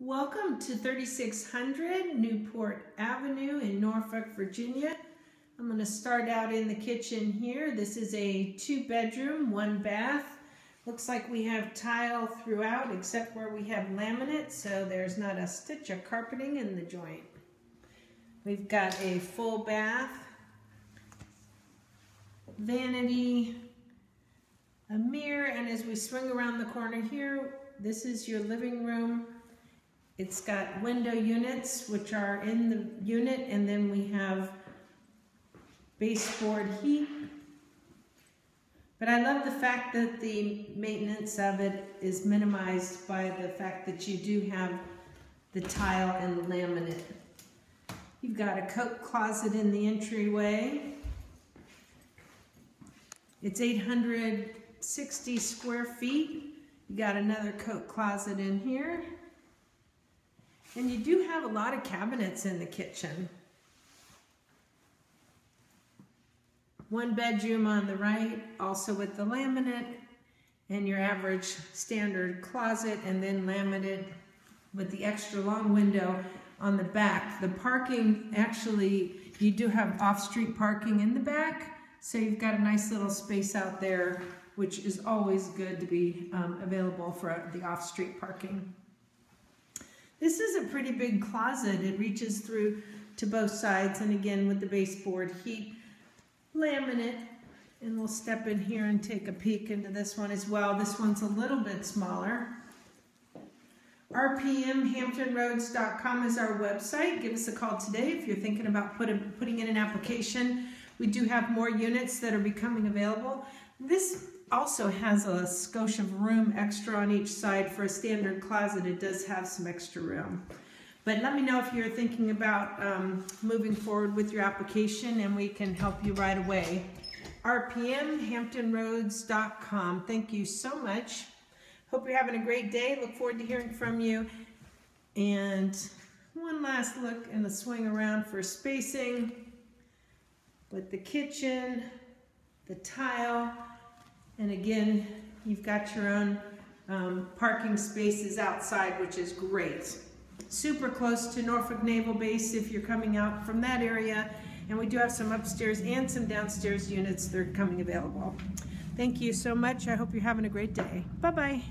Welcome to 3600 Newport Avenue in Norfolk, Virginia. I'm going to start out in the kitchen here. This is a two bedroom, one bath. Looks like we have tile throughout except where we have laminate, so there's not a stitch of carpeting in the joint. We've got a full bath, vanity, a mirror, and as we swing around the corner here, this is your living room it's got window units, which are in the unit, and then we have baseboard heat. But I love the fact that the maintenance of it is minimized by the fact that you do have the tile and laminate. You've got a coat closet in the entryway. It's 860 square feet. You got another coat closet in here. And you do have a lot of cabinets in the kitchen. One bedroom on the right, also with the laminate, and your average standard closet, and then laminate with the extra long window on the back. The parking, actually, you do have off-street parking in the back, so you've got a nice little space out there, which is always good to be um, available for the off-street parking. This is a pretty big closet. It reaches through to both sides and again with the baseboard heat laminate. And we'll step in here and take a peek into this one as well. This one's a little bit smaller. RPMHamptonRoads.com is our website. Give us a call today if you're thinking about put a, putting in an application. We do have more units that are becoming available. This also has a skosh of room extra on each side for a standard closet. It does have some extra room. But let me know if you're thinking about um, moving forward with your application and we can help you right away. RPMHamptonRoads.com. Thank you so much. Hope you're having a great day. Look forward to hearing from you. And one last look and a swing around for spacing with the kitchen, the tile, and again, you've got your own um, parking spaces outside, which is great. Super close to Norfolk Naval Base if you're coming out from that area. And we do have some upstairs and some downstairs units that are coming available. Thank you so much. I hope you're having a great day. Bye-bye.